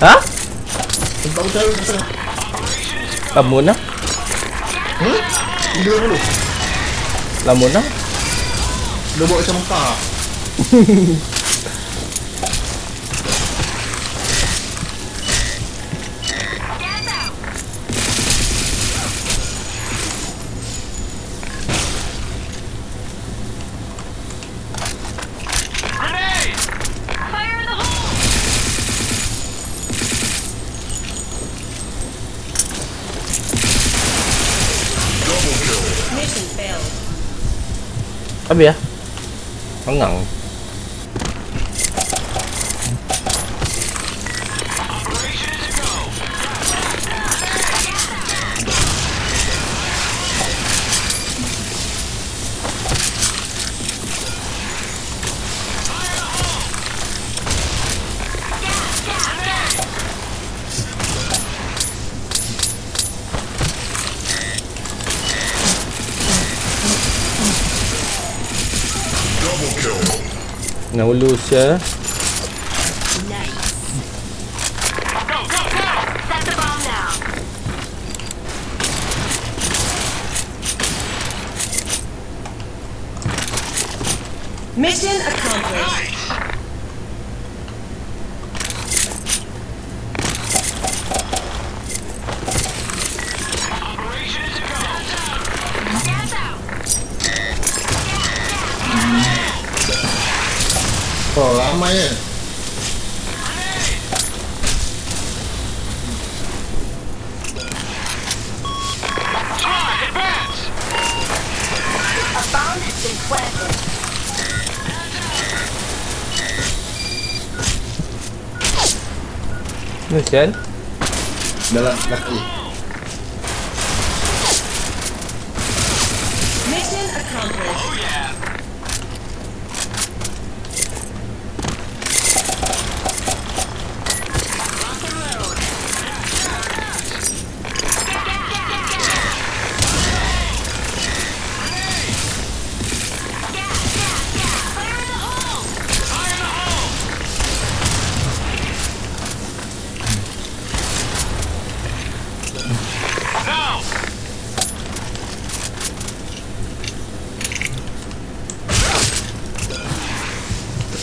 Ha? Tempat utara kat sana. Lamun lah. Hmm? Gila dulu. Lamun lah. Dia buat macam. bia bắn ngẩn Ulus ya. Nice. Mission accomplished. Gas Oh, ramai kan? A bomb has been planted. Ni sial. Dalam laki.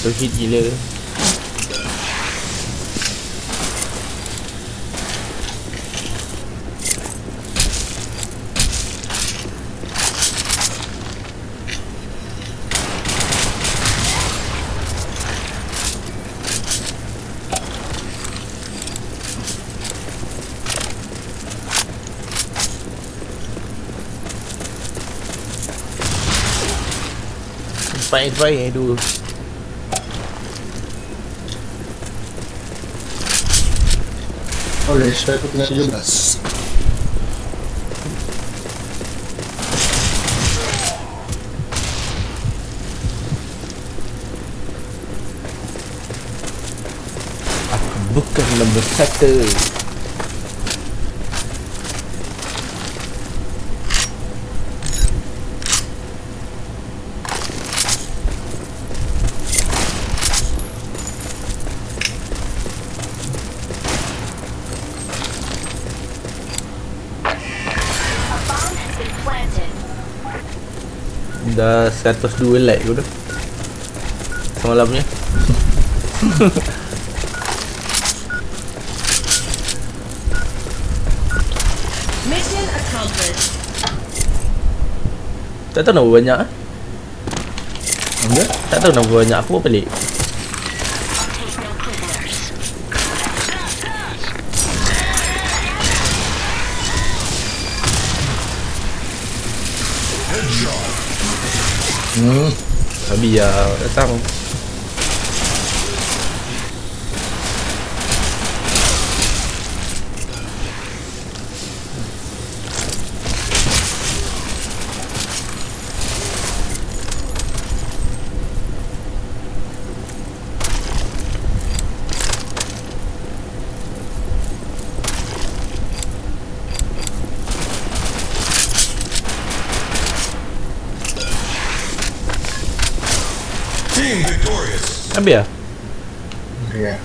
Tu hit gila. Baik baik dulu. Oleh, saya tu tinggal 17. Bukan nombor satu. Dah 102 like tu dah. Semalamnya. Mission accomplished. Tak tahu nak banyak ah. Apa? Tak tahu nak banyak aku pelik. Take ừ. Ờ, bây giờ nó xong being victorious. Gambia. Yeah.